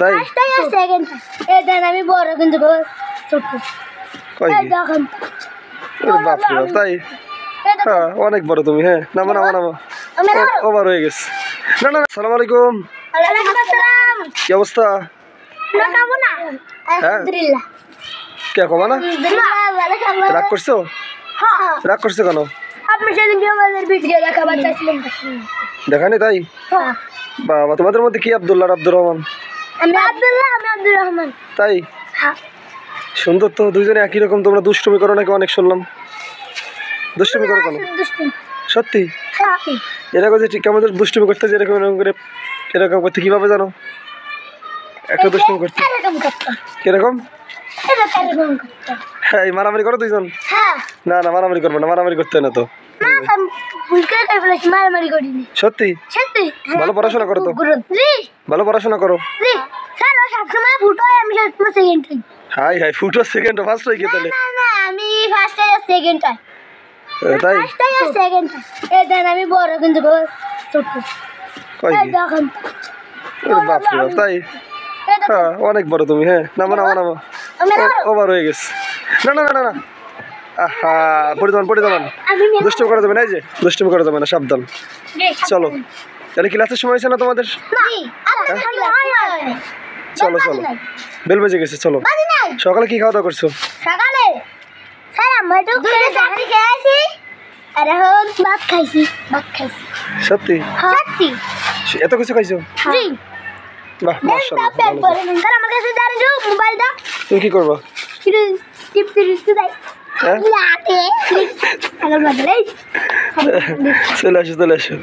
তাই? ফার্স্টটাই আর second time এই দেন আমি বড় কিন্তু ছোট কয় দেখেন। বাপ রে তাই? হ্যাঁ অনেক বড় তুমি হ্যাঁ। নামো নামো নামো। ওভার হয়ে গেছে। না না সালাম আলাইকুম। কি অবস্থা? খাব কে কমা না? রাগ করছ? হ্যাঁ। রাগ করছ কেন? আপনি সেদিন আমাদের ভিডিও দেখাবার চাইছিলেন দেখানি তাই? হ্যাঁ। বাবা তোমাদের মধ্যে কি আব্দুল্লাহ আব্দুর রহমান? তাই? হ্যাঁ। সুন্দর তো দুইজনে একই রকম তোমরা দুষ্টুমি করো নাকি অনেক শুনলাম। দুষ্টুমি করো কেন? সত্যি? হ্যাঁ। এরকম যে ঠিক আমাদের দুষ্টুমি করতে যে এরকম এরকম করে এরকম করতে কীভাবে জানো? একটা দুষ্টুমি করতে। কীরকম? হ্যাঁ এই মারামারি করো দুইজন। না না মারামারি করব না মারামারি করতে হয় না তো। না করিনি। সত্যি? সত্যি ভালো পড়াশোনা করো তো। ভালো পড়াশোনা করো। হয় হাই হাই ফুটো সেকেন্ড ফার্স্ট হয়ে গিয়ে তাহলে? না না আমি ফার্স্ট আর সেকেন্ড এ, তাই? ফার্স্ট আর সেকেন্ড দেন আমি বড় কিন্তু গো ছোট। কয় এই কি দেখেন। ওরে বাপ রে বাপ, তাই? হ্যাঁ অনেক বড় তুমি হ্যাঁ। নামো নামো নামো। আমি না ওভার হয়ে গেছে। না না না না না। পড়ে যাবেন পড়ে যাবেন আমি করা যাবে না এই যে? দুষ্টুমি করা যাবে না সাবধান। চলো। তাহলে ক্লাসের সময় হয়েছে না তোমাদের? হয়? হয় চলো চলো। বেল বেজে গেছে চলো। সকালে কি খাওয়া দাওয়া করছ? সকালে স্যার আমরা একটু চাকরি খেয়েছি আর এখন ভাত খাইছি ভাত খাইছি। সত্যি? সত্যি? এত কিছু খাইছো? জি। বাহ মাশাআল্লাহ তুমি কি করবা? सुलाशु सुलाशु